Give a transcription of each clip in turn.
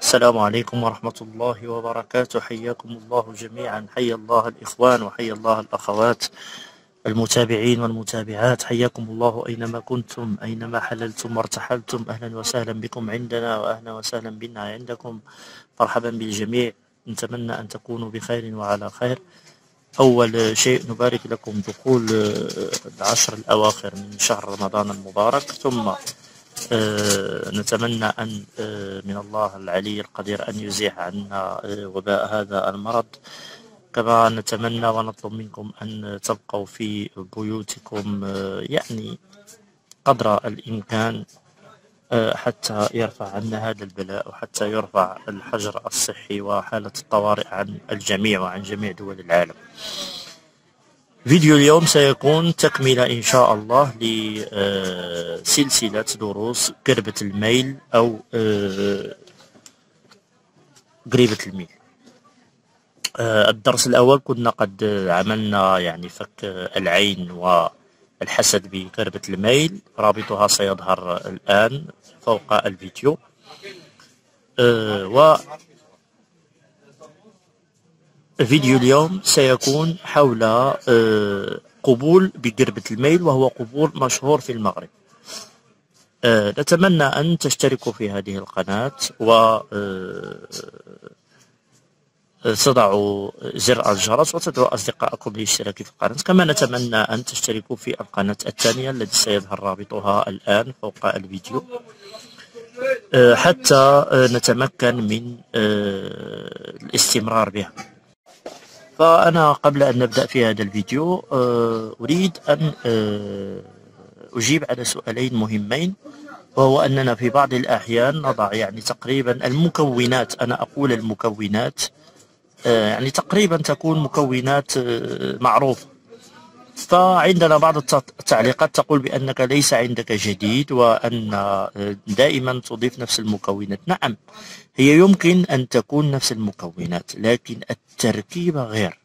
السلام عليكم ورحمة الله وبركاته. حياكم الله جميعا. حيا الله الإخوان وحيا الله الأخوات المتابعين والمتابعات. حياكم الله أينما كنتم أينما حللتم وارتحلتم. أهلا وسهلا بكم عندنا وأهلا وسهلا بنا عندكم. مرحبا بالجميع. نتمنى أن تكونوا بخير وعلى خير. أول شيء نبارك لكم دخول العشر الأواخر من شهر رمضان المبارك. ثم نتمنى أن آه، من الله العلي القدير أن يزيح عنا آه، وباء هذا المرض. كما نتمنى ونطلب منكم أن تبقوا في بيوتكم يعني قدر الإمكان حتى يرفع عنا هذا البلاء وحتى يرفع الحجر الصحي وحالة الطوارئ عن الجميع وعن جميع دول العالم. فيديو اليوم سيكون تكملة إن شاء الله لسلسلة دروس قربة الميل أو آه، قريبة الميل. آه، الدرس الأول كنا قد عملنا يعني فك العين والحسد بقربة الميل. رابطها سيظهر الآن فوق الفيديو. آه، و فيديو اليوم سيكون حول آه، قبول بقربة الميل وهو قبول مشهور في المغرب. آه، نتمنى أن تشتركوا في هذه القناة و آه، تضعوا زر الجرس وتدعوا أصدقائكم للاشتراك في القناة. كما نتمنى أن تشتركوا في القناة الثانية التي سيظهر رابطها الآن فوق الفيديو. حتى نتمكن من الاستمرار بها. فأنا قبل أن نبدأ في هذا الفيديو آه، أريد أن آه، أجيب على سؤالين مهمين وهو أننا في بعض الأحيان نضع يعني تقريبا المكونات أنا أقول المكونات آه، يعني تقريبا تكون مكونات معروفة. فعندنا بعض التعليقات تقول بأنك ليس عندك جديد وأن دائما تضيف نفس المكونات. نعم هي يمكن أن تكون نفس المكونات لكن التركيبة غير.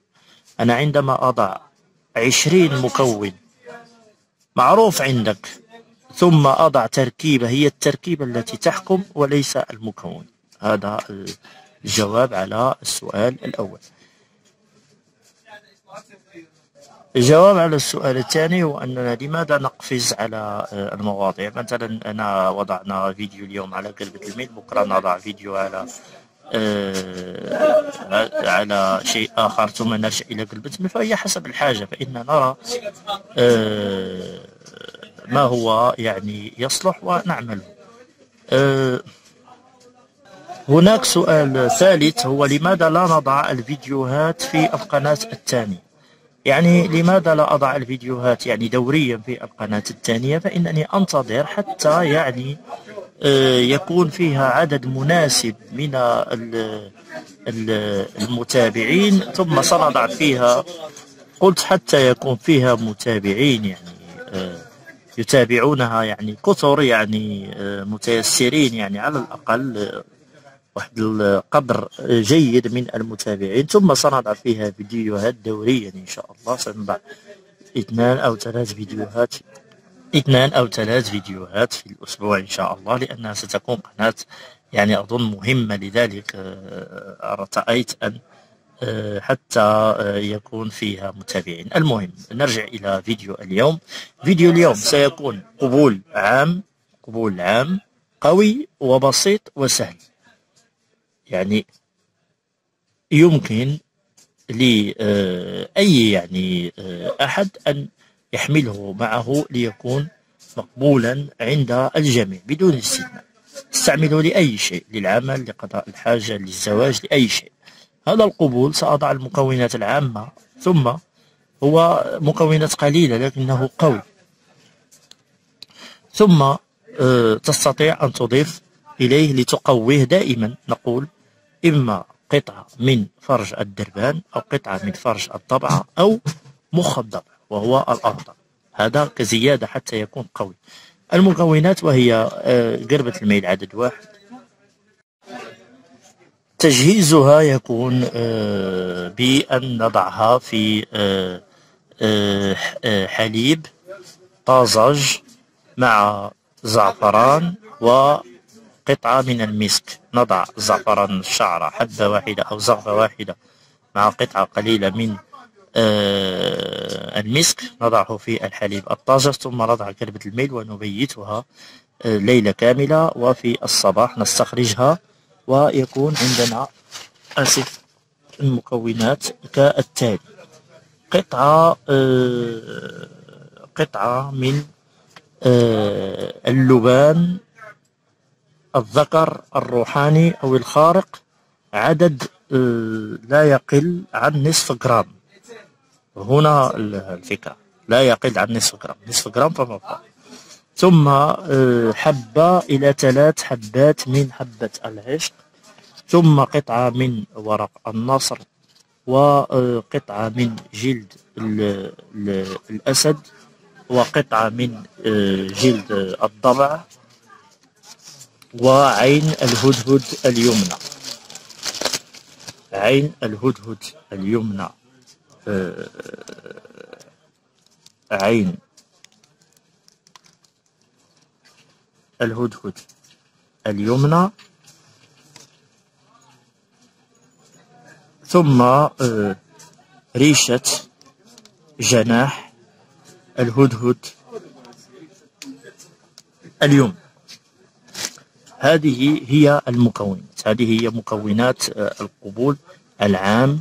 أنا عندما أضع عشرين مكون معروف عندك ثم أضع تركيبة هي التركيبة التي تحكم وليس المكون. هذا الجواب على السؤال الأول. الجواب على السؤال الثاني هو أننا لماذا نقفز على آه، المواضيع؟ مثلا أنا وضعنا فيديو اليوم على قلبة الميل بكرة نضع فيديو على آه على شيء آخر ثم نرجع إلى قلبة الميل فهي حسب الحاجة فإن نرى آه ما هو يعني يصلح ونعمله. آه هناك سؤال ثالث هو لماذا لا نضع الفيديوهات في القناة الثانية؟ يعني لماذا لا أضع الفيديوهات يعني دوريا في القناة الثانية؟ فإنني أنتظر حتى يعني آه، يكون فيها عدد مناسب من المتابعين ثم سنضع فيها قلت حتى يكون فيها متابعين يعني آه، يتابعونها يعني كثر يعني آه، متيسرين يعني على الأقل واحد القدر جيد من المتابعين ثم سنضع فيها فيديوهات دوريا إن شاء الله سنضع إثنان أو ثلاث فيديوهات إثنان أو ثلاث فيديوهات في الأسبوع إن شاء الله لأنها ستكون قناة يعني أظن مهمة لذلك آه، رأيت أن آه، حتى آه، يكون فيها متابعين. المهم نرجع إلى فيديو اليوم. فيديو اليوم سيكون قبول عام قبول عام قوي وبسيط وسهل. يعني يمكن لأي آه، يعني آه، أحد أن يحمله معه ليكون مقبولا عند الجميع بدون استثناء. استعمله لأي شيء للعمل لقضاء الحاجة للزواج لأي شيء. هذا القبول سأضع المكونات العامة ثم هو مكونات قليلة لكنه قوي. ثم آه، تستطيع أن تضيف إليه لتقويه دائما. نقول إما قطعة من فرج الدربان أو قطعة من فرج الضبعة أو مخ الضبع وهو الأفضل هذا كزيادة حتى يكون قوي. المكونات وهي آه، قربة الميل عدد واحد. تجهيزها يكون آه، بأن نضعها في آه، حليب طازج مع زعفران و قطعة من المسك. نضع زعفران الشعرة حبة واحدة أو زغبة واحدة مع قطعة قليلة من آه، المسك. نضعه في الحليب الطازج ثم نضع كربة الميل ونبيتها آه، ليلة كاملة وفي الصباح نستخرجها ويكون عندنا أسف المكونات كالتالي قطعة آه، قطعة من اللبان الذكر الروحاني أو الخارق عدد لا يقل عن نصف جرام. هنا الفكرة. لا يقل عن نصف جرام. نصف جرام فما فوق. ثم آه، حبة إلى ثلاث حبات من حبة العشق. ثم قطعة من ورق النصر وقطعة من جلد الأسد وقطعة من آه، جلد الضبع. وعين الهدهد اليمنى. عين الهدهد اليمنى. آه، عين الهدهد اليمنى. ثم آه، ريشة جناح الهدهد اليوم هذه هي المكونات. هذه هي مكونات آه، القبول العام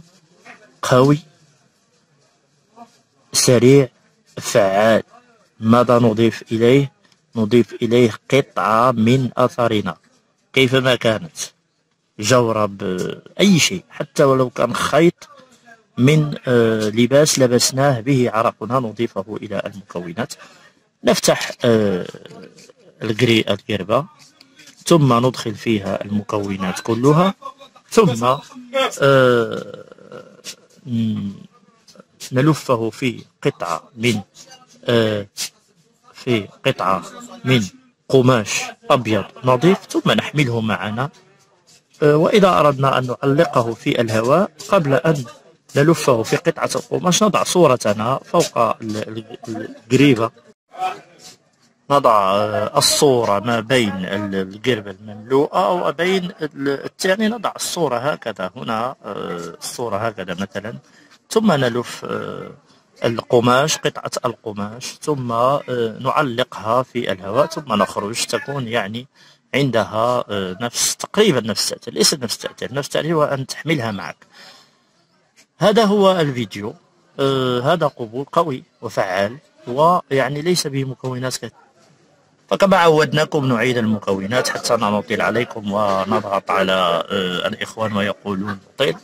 قوي سريع فعال. ماذا نضيف إليه؟ نضيف إليه قطعة من أثرنا. كيفما كانت؟ جورب أي شيء. حتى ولو كان خيط من آه، لباس لبسناه به عرقنا نضيفه إلى المكونات. نفتح آه، القري القربة ثم ندخل فيها المكونات كلها ثم آه، نلفه في قطعة من آه في قطعة من قماش أبيض نظيف ثم نحمله معنا. آه وإذا أردنا أن نعلقه في الهواء قبل أن نلفه في قطعة القماش نضع صورتنا فوق الجريفة. نضع الصورة ما بين القربة المملوءة أو بين الثاني نضع الصورة هكذا. هنا آه، الصورة هكذا مثلا. ثم نلف آه، القماش قطعة القماش. ثم آه، نعلقها في الهواء. ثم نخرج. تكون يعني عندها نفس تقريبا نفس التأثير. ليس نفس التأثير. نفس التأثير هو أن تحملها معك. هذا هو الفيديو. هذا قبول قوي وفعال. ويعني ليس به مكونات كثيرة. فكما عودناكم نعيد المكونات حتى لا نطيل عليكم ونضغط على الإخوان ويقولون نطيل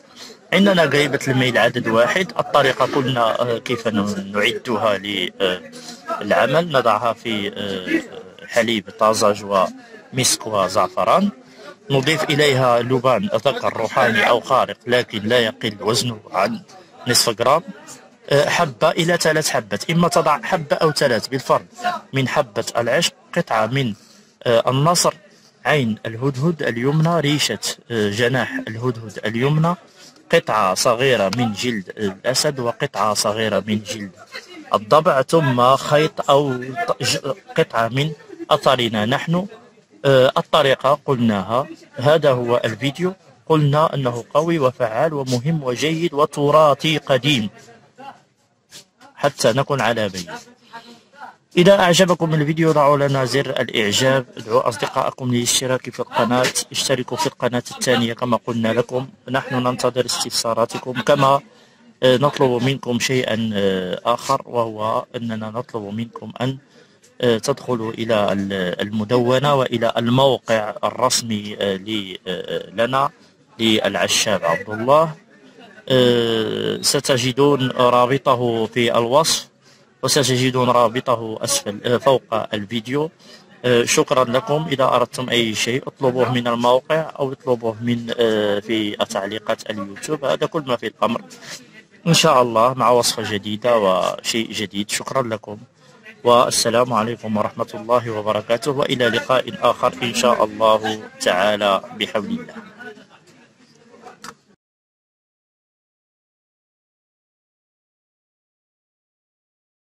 عندنا قريبة الميل عدد واحد. الطريقة قلنا آه، كيف نعدها للعمل نضعها في آه، حليب طازج ومسك وزعفران. نضيف إليها لبان ذكر روحاني أو خارق لكن لا يقل وزنه عن نصف جرام. آه، حبة إلى ثلاث حبات. إما تضع حبة أو ثلاث بالفرد من حبة العشق قطعة من النصر عين الهدهد اليمنى ريشة جناح الهدهد اليمنى قطعة صغيرة من جلد الأسد وقطعة صغيرة من جلد الضبع ثم خيط أو قطعة من أثرنا نحن. آه، الطريقة قلناها. هذا هو الفيديو. قلنا أنه قوي وفعال ومهم وجيد وتراثي قديم. حتى نكون على بين إذا أعجبكم الفيديو ضعوا لنا زر الإعجاب. ادعوا أصدقائكم للاشتراك في القناة. اشتركوا في القناة الثانية كما قلنا لكم. نحن ننتظر استفساراتكم كما آه، نطلب منكم شيئا آه، آخر وهو أننا نطلب منكم أن آه، تدخلوا إلى المدونة وإلى الموقع الرسمي لنا للعشاب عبد الله. ستجدون رابطه في الوصف وستجدون رابطه أسفل آه، فوق الفيديو. آه، شكرا لكم. إذا أردتم أي شيء اطلبوه من الموقع أو اطلبوه من في تعليقات اليوتيوب. هذا كل ما في الأمر. إن شاء الله مع وصفة جديدة وشيء جديد. شكرا لكم. والسلام عليكم ورحمة الله وبركاته. وإلى لقاء آخر إن شاء الله تعالى بحول الله.